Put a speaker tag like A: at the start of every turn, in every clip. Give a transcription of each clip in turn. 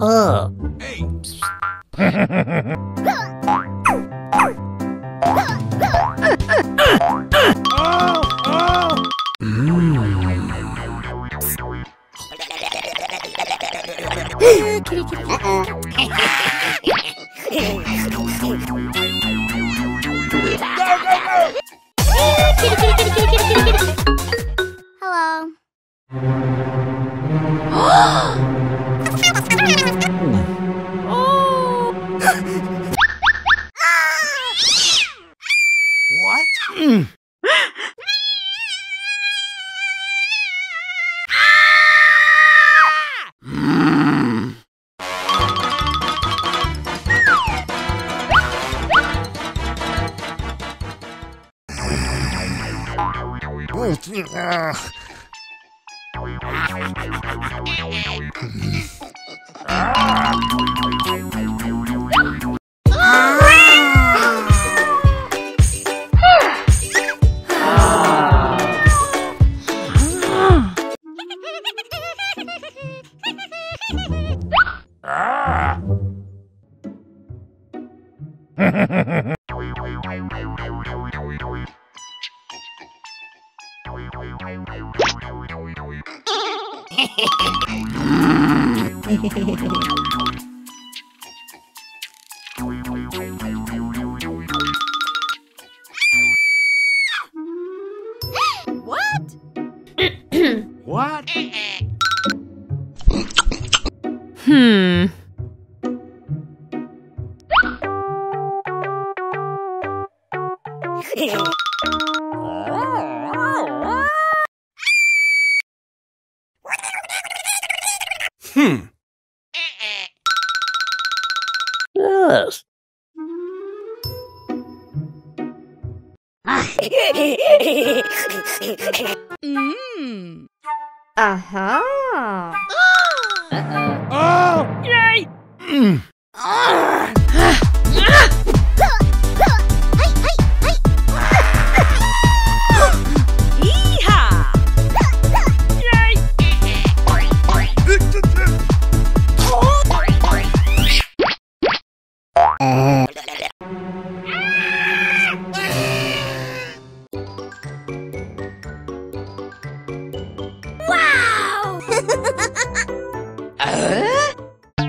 A: Uh.
B: Hello.
A: What? Hmm.
B: What?
A: What?
C: Hmm.
A: Hmm. Yes.
C: Mm. Aha. Uh-oh.
A: Oh!
C: Yay!
A: Mm.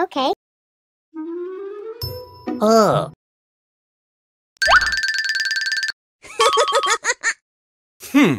B: Okay.
A: Uh. Hmm.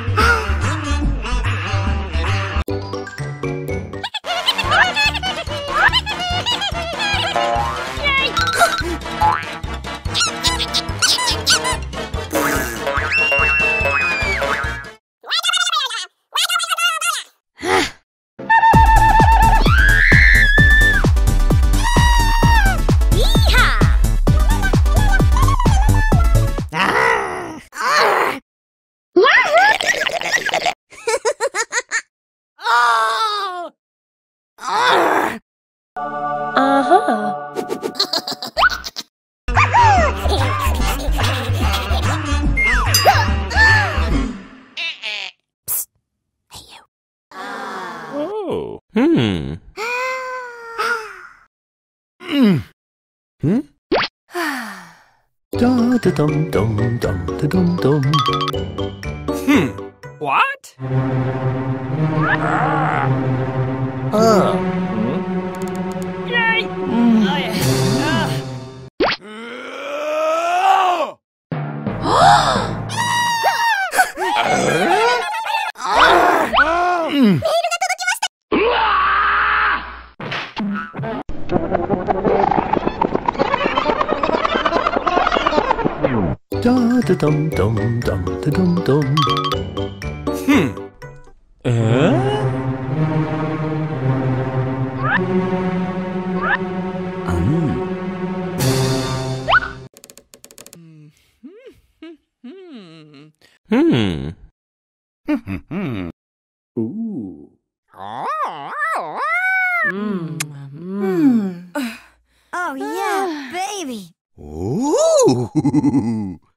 A: Uh huh. Psst.
C: Hey, you.
D: Oh. Hmm. mm.
A: Hmm? da da dum dum dum da dum dum. Da da dum dum dum da dum dum.
D: Hmm. Uh?
C: Hmm.
D: Hmm.
A: Ooh. Mm. mm. mm.
C: mm.
B: Oh, yeah, baby.
E: Ooh.